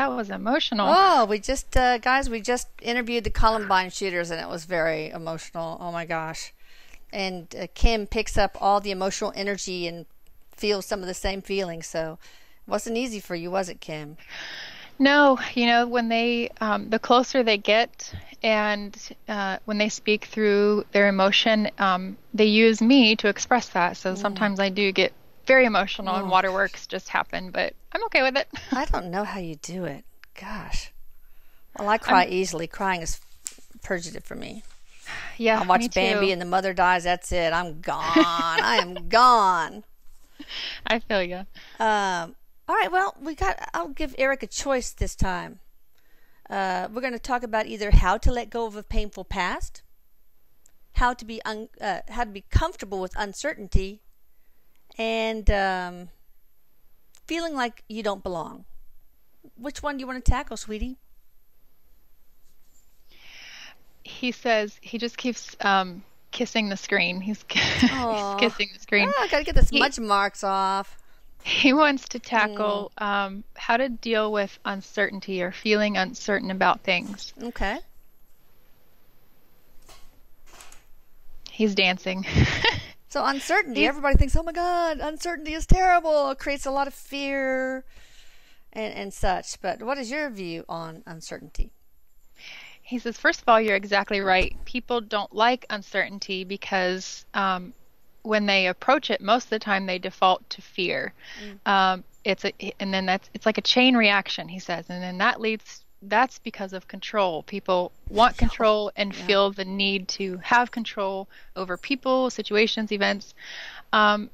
that was emotional. Oh, we just, uh, guys, we just interviewed the Columbine shooters and it was very emotional. Oh my gosh. And uh, Kim picks up all the emotional energy and feels some of the same feelings. So it wasn't easy for you, was it, Kim? No, you know, when they, um, the closer they get and uh, when they speak through their emotion, um, they use me to express that. So mm. sometimes I do get very emotional, oh. and waterworks just happen, but I'm okay with it. I don't know how you do it. Gosh. Well, I cry I'm, easily. Crying is purgative for me. Yeah, I watch Bambi and the mother dies. That's it. I'm gone. I am gone. I feel you. Um, all right. Well, we got. I'll give Erik a choice this time. Uh, we're going to talk about either how to let go of a painful past, how to be un, uh, how to be comfortable with uncertainty, and um, feeling like you don't belong. Which one do you want to tackle, sweetie? He says he just keeps um, kissing the screen. He's, he's kissing the screen. Oh, gotta get the smudge he, marks off. He wants to tackle mm. um, how to deal with uncertainty or feeling uncertain about things. Okay. He's dancing. So uncertainty, everybody thinks, "Oh my God, uncertainty is terrible. It creates a lot of fear and and such." But what is your view on uncertainty? He says, first of all, you're exactly right. People don't like uncertainty because um, when they approach it, most of the time they default to fear. Mm. Um, it's a, and then that's it's like a chain reaction. He says, and then that leads that's because of control. People want control and yeah. feel the need to have control over people, situations, events. Um,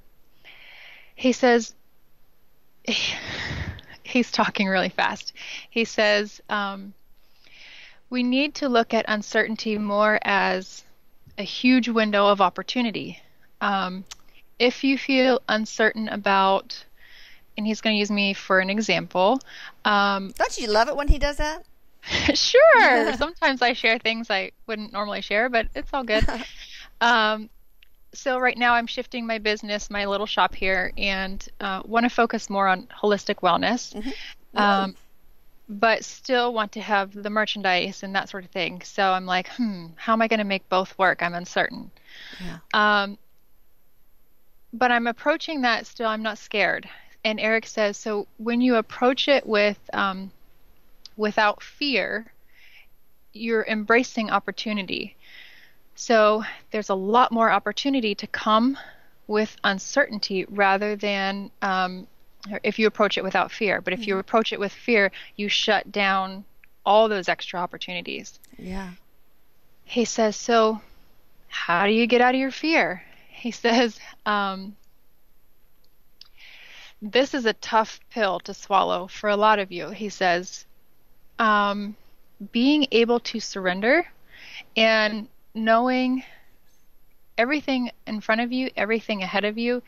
he says, he's talking really fast. He says, um, we need to look at uncertainty more as a huge window of opportunity. Um, if you feel uncertain about and he's going to use me for an example. Um, Don't you love it when he does that? sure. Sometimes I share things I wouldn't normally share, but it's all good. um, so right now I'm shifting my business, my little shop here, and uh, want to focus more on holistic wellness. Mm-hmm. Um, but still want to have the merchandise and that sort of thing. So I'm like, hmm, how am I going to make both work? I'm uncertain. Yeah. Um, but I'm approaching that still. I'm not scared and Erik says so when you approach it with um, without fear, you're embracing opportunity. So there's a lot more opportunity to come with uncertainty rather than um, if you approach it without fear. But if mm-hmm. you approach it with fear, you shut down all those extra opportunities. Yeah. He says, so how do you get out of your fear? He says, um, this is a tough pill to swallow for a lot of you. He says, um, being able to surrender and knowing everything in front of you, everything ahead of you,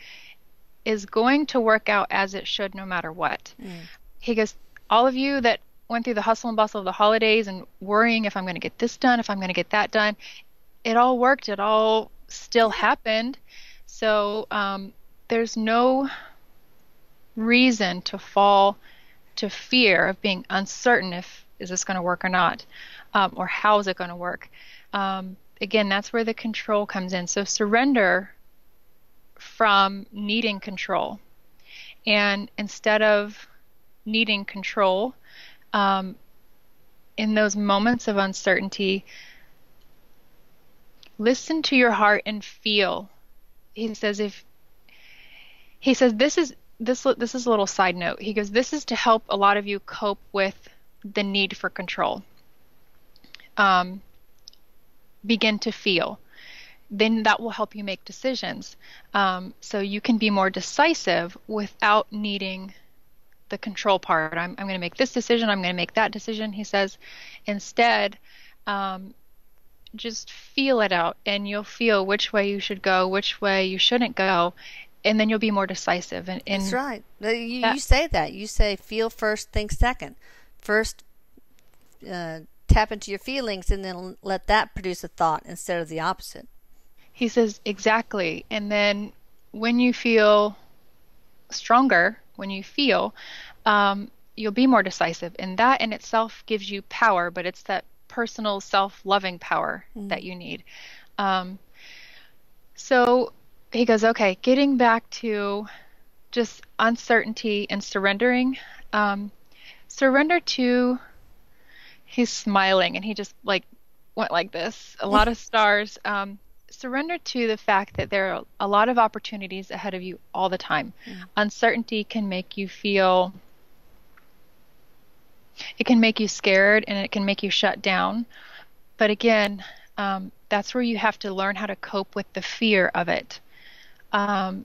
is going to work out as it should no matter what. Mm. He goes, all of you that went through the hustle and bustle of the holidays and worrying if I'm going to get this done, if I'm going to get that done, it all worked. It all still happened. So um, there's no reason to fall to fear of being uncertain if is this going to work or not, um, or how is it going to work. Um, again, that's where the control comes in. So surrender from needing control, and instead of needing control, um, in those moments of uncertainty, listen to your heart and feel. He says if he says this is this this is a little side note. He goes, "This is to help a lot of you cope with the need for control. Um, begin to feel. Then that will help you make decisions. Um, so you can be more decisive without needing the control part. I'm, I'm going to make this decision. I'm going to make that decision. He says, instead, um, just feel it out, and you'll feel which way you should go, which way you shouldn't go, and then you'll be more decisive. And, and That's right. You, you, say that. You say feel first, think second. First, uh, tap into your feelings, and then let that produce a thought instead of the opposite. He says exactly. And then when you feel stronger, when you feel, um, you'll be more decisive. And that in itself gives you power, but it's that personal self-loving power mm. that you need. Um, so he goes, okay, getting back to just uncertainty and surrendering. Um, surrender to. He's smiling and he just like went like this. A lot of stars. Um, surrender to the fact that there are a lot of opportunities ahead of you all the time. Mm. Uncertainty can make you feel it can make you scared and it can make you shut down. But again, um, that's where you have to learn how to cope with the fear of it. Um,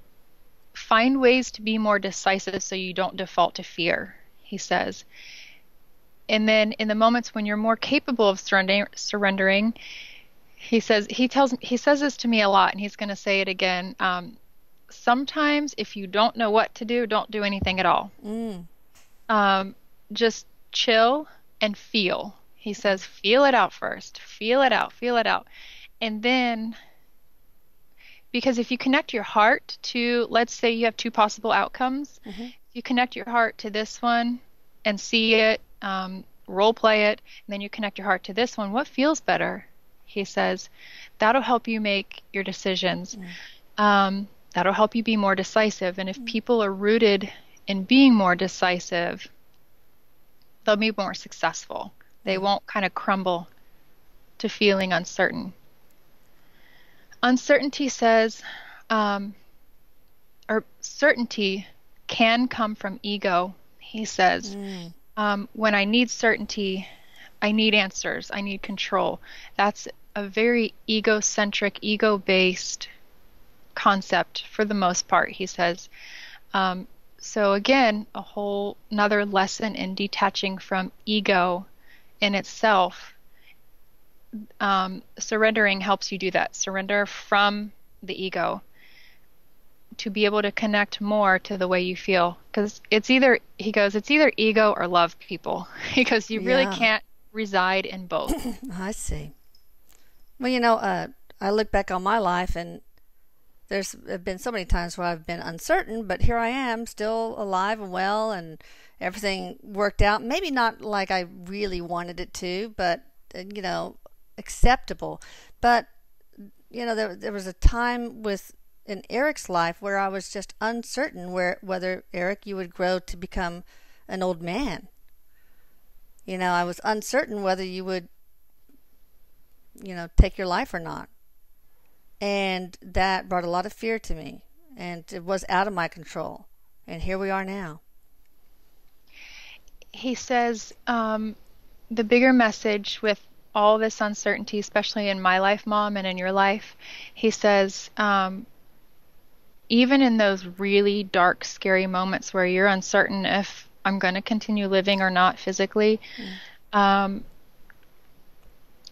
find ways to be more decisive so you don't default to fear, he says. And then in the moments when you're more capable of surrender- surrendering, he says he tells he says this to me a lot, and he's going to say it again. Um, sometimes, if you don't know what to do, don't do anything at all. Mm. Um, just chill and feel. He says, feel it out first. Feel it out. Feel it out, and then because if you connect your heart to, let's say you have two possible outcomes, mm-hmm. you connect your heart to this one and see it, um, role play it, and then you connect your heart to this one. What feels better? he says, that'll help you make your decisions. Mm. Um, that'll help you be more decisive. And if mm. people are rooted in being more decisive, they'll be more successful. They mm. won't kind of crumble to feeling uncertain. Uncertainty says, um, or certainty can come from ego, he says. Mm. Um, when I need certainty, I need answers, I need control. That's a very egocentric, ego based concept for the most part, he says. Um, so, again, a whole another lesson in detaching from ego in itself. Um, surrendering helps you do that. Surrender from the ego to be able to connect more to the way you feel. Because it's either, he goes, it's either ego or love people. because you really yeah. can't reside in both. I see. Well, you know, uh, I look back on my life and there's been so many times where I've been uncertain, but here I am, still alive and well, and everything worked out. Maybe not like I really wanted it to, but uh, you know, acceptable. But you know, there there was a time with in Erik's life where I was just uncertain where whether Erik you would grow to become an old man. You know, I was uncertain whether you would you know, take your life or not. And that brought a lot of fear to me. And it was out of my control. And here we are now. He says um, the bigger message with all this uncertainty, especially in my life, Mom, and in your life, he says, um, even in those really dark, scary moments where you're uncertain if I'm going to continue living or not physically, mm. um,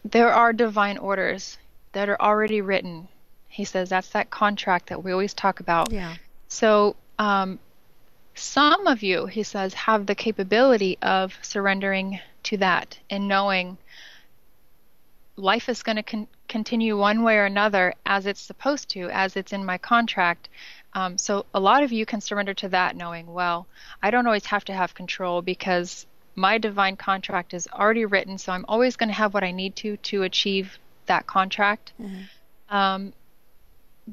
there are divine orders that are already written. He says that's that contract that we always talk about. Yeah. So, um, some of you, he says, have the capability of surrendering to that and knowing life is going to con- continue one way or another as it's supposed to, as it's in my contract. Um, so a lot of you can surrender to that, knowing, well, I don't always have to have control because my divine contract is already written, so I'm always going to have what I need to to achieve that contract. Mm-hmm. Um,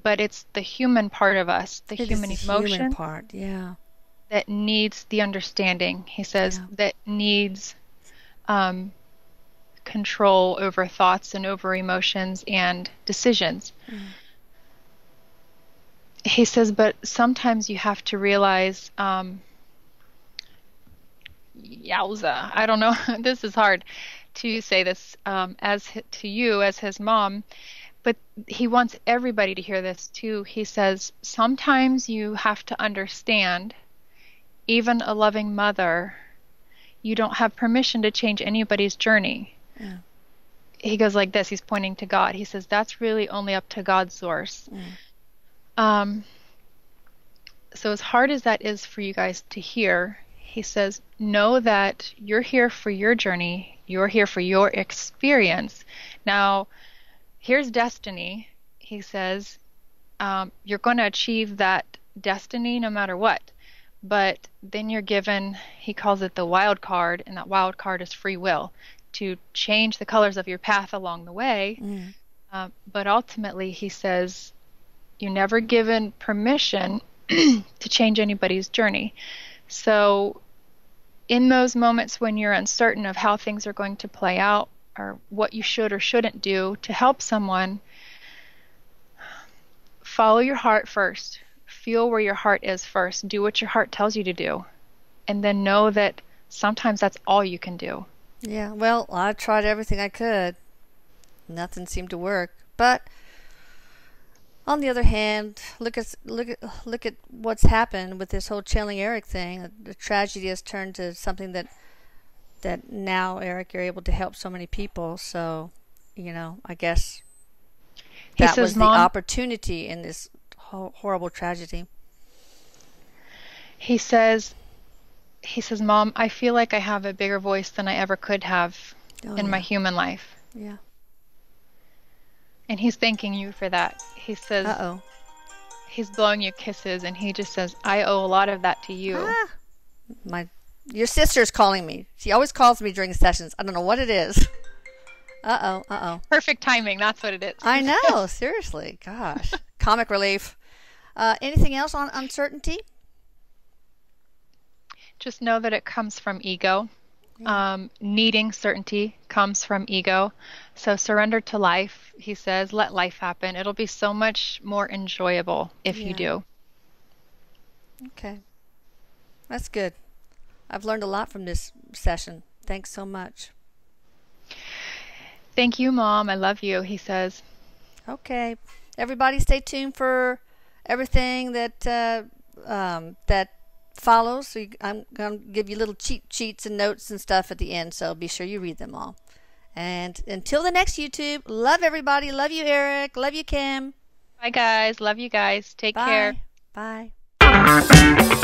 but it's the human part of us, the it human the emotion human part, yeah, that needs the understanding. He says yeah. that needs um, control over thoughts and over emotions and decisions. Mm. He says, but sometimes you have to realize um, yowza. I don't know. this is hard to say this um, as to you as his mom, but he wants everybody to hear this too. He says sometimes you have to understand, even a loving mother, you don't have permission to change anybody's journey. Yeah. He goes like this. He's pointing to God. He says that's really only up to God's source. Mm. Um, so as hard as that is for you guys to hear, he says, Know that you're here for your journey, you're here for your experience. Now, here's destiny. He says, um, You're going to achieve that destiny no matter what. but then you're given, he calls it the wild card, and that wild card is free will to change the colors of your path along the way. Mm. Uh, but ultimately, he says, you're never given permission to change anybody's journey. So, in those moments when you're uncertain of how things are going to play out or what you should or shouldn't do to help someone, follow your heart first. Feel where your heart is first. Do what your heart tells you to do. And then know that sometimes that's all you can do. Yeah, well, I tried everything I could. Nothing seemed to work. But on the other hand, look at look at look at what's happened with this whole channeling Erik thing. The tragedy has turned to something that that now Erik you're able to help so many people. So, you know, I guess he that says, was the opportunity in this ho- horrible tragedy. He says, he says, Mom, I feel like I have a bigger voice than I ever could have oh, in yeah. my human life. Yeah. And he's thanking you for that. He says, Uh oh. He's blowing you kisses, and he just says, I owe a lot of that to you. Ah, my, your sister's calling me. She always calls me during sessions. I don't know what it is. Uh oh, uh oh. Perfect timing. That's what it is. I know. seriously. Gosh. Comic relief. Uh, anything else on uncertainty? Just know that it comes from ego. Yeah. Um, needing certainty comes from ego. So surrender to life, he says. Let life happen. It'll be so much more enjoyable if yeah. you do. Okay. That's good. I've learned a lot from this session. Thanks so much. Thank you, Mom. I love you, he says. Okay. Everybody stay tuned for everything that uh, um, that follows. So you, I'm going to give you little cheat sheets and notes and stuff at the end, so be sure you read them all. And until the next YouTube, love everybody. Love you, Erik. Love you, Kim. Bye, guys. Love you guys. Take Bye. care. Bye.